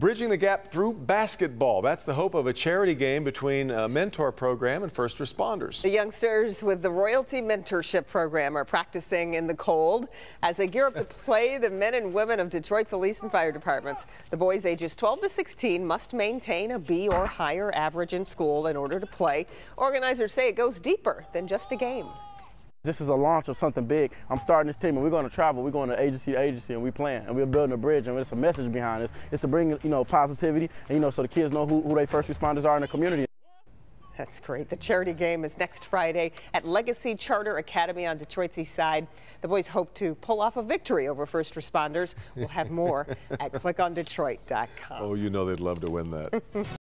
Bridging the gap through basketball. That's the hope of a charity game between a mentor program and first responders. The youngsters with the Royalty Mentorship Program are practicing in the cold as they gear up to play the men and women of Detroit Police and Fire Departments. The boys ages 12 to 16 must maintain a B or higher average in school in order to play. Organizers say it goes deeper than just a game. This is a launch of something big. I'm starting this team, and we're going to travel. We're going to agency to agency, and we plan, and we're building a bridge, and there's a message behind it. It's to bring, you know, positivity, and you know, so the kids know who, who they first responders are in the community. That's great. The charity game is next Friday at Legacy Charter Academy on Detroit's east side. The boys hope to pull off a victory over first responders. We'll have more at clickondetroit.com. Oh, you know they'd love to win that.